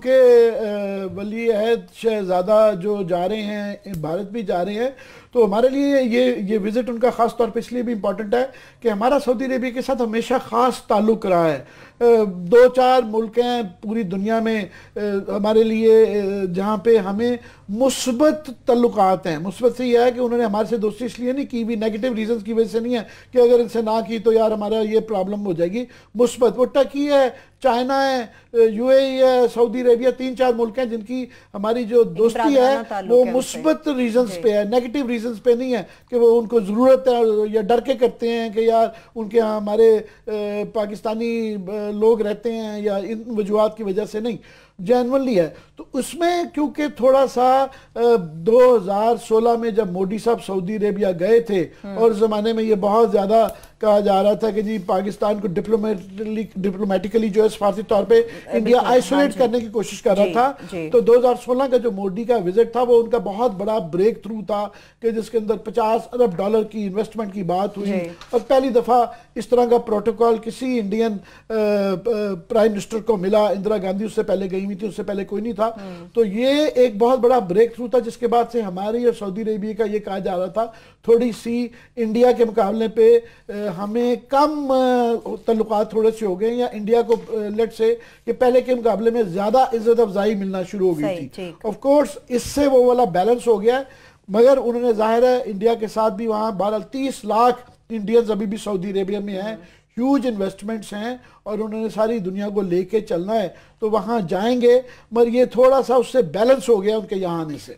کیونکہ ولی عہد شہزادہ جو جا رہے ہیں، بھارت بھی جا رہے ہیں، تو ہمارے لیے یہ یہ وزٹ ان کا خاص طور پہ اس لیے بھی امپورٹنٹ ہے کہ ہمارا سعودی عربیہ کے ساتھ ہمیشہ خاص تعلق رہا ہے۔ دو چار ملک ہیں پوری دنیا میں ہمارے لیے جہاں پہ ہمیں مثبت تعلقات ہیں۔ مثبت سے یہ ہے کہ انہوں نے ہمارے سے دوستی اس لیے نہیں کی، بھی نیگیٹو ریزنز کی وجہ سے نہیں ہے کہ اگر ان سے نہ کی تو یار ہمارا یہ پرابلم ہو جائے گی۔ مثبت، وہ ٹکی ہے، چائنا ہے یو اے ای ہے، سعودی عربیہ تین چار ملک ہیں جن کی ہماری جو دوستی ہے وہ مثبت ریزنز جی۔ پہ ہے نیگیٹو ریزنز پہ نہیں ہے کہ وہ ان کو ضرورت ہے یا ڈر کے کرتے ہیں کہ یار ان کے ہاں ہمارے پاکستانی لوگ رہتے ہیں یا ان وجوہات کی وجہ سے نہیں جینونلی ہے۔ تو اس میں کیونکہ تھوڑا سا دو ہزار سولہ میں جب موڈی صاحب سعودی عربیہ گئے تھے اور زمانے میں یہ بہت زیادہ کہا جا رہا تھا کہ جی پاکستان کو ڈپلومیٹیکلی جو ہے سفارتی طور پہ انڈیا آئسولیٹ ہاں جی۔ کرنے کی کوشش کر رہا جی، تھا۔ جی۔ تو دو ہزار سولہ کا جو موڈی کا وزٹ تھا وہ ان کا بہت بڑا بریک تھرو تھا کہ جس کے اندر پچاس ارب ڈالر کی انویسٹمنٹ کی بات ہوئی۔ اور پہلی دفعہ اس طرح کا پروٹوکول کسی انڈین پرائم منسٹر کو ملا۔ اندرا گاندھی اس سے پہلے گئی ہوئی تھی اس سے پہلے کوئی نہیں تھا۔ تو یہ ایک بہت بڑا بریک تھرو تھا جس کے بعد سے ہماری اور سعودی عربیہ کا یہ کہا جا رہا تھا۔ تھوڑی سی انڈیا کے مقابلے پہ ہمیں کم تعلقات تھوڑے سے ہو گئے یا انڈیا کو لیٹ سے کہ پہلے کے مقابلے میں زیادہ عزت افزائی ملنا شروع ہو گئی تھی۔ آف کورس اس سے وہ والا بیلنس ہو گیا مگر انہوں نے ظاہر ہے انڈیا کے ساتھ بھی وہاں بارہ تیس لاکھ انڈینز ابھی بھی سعودی عربیہ میں ہیں ہیوج انویسٹمنٹس ہیں اور انہوں نے ساری دنیا کو لے کے چلنا ہے۔ تو وہاں جائیں گے مگر یہ تھوڑا سا اس سے بیلنس ہو گیا ان کے یہاں آنے سے۔